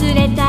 連れた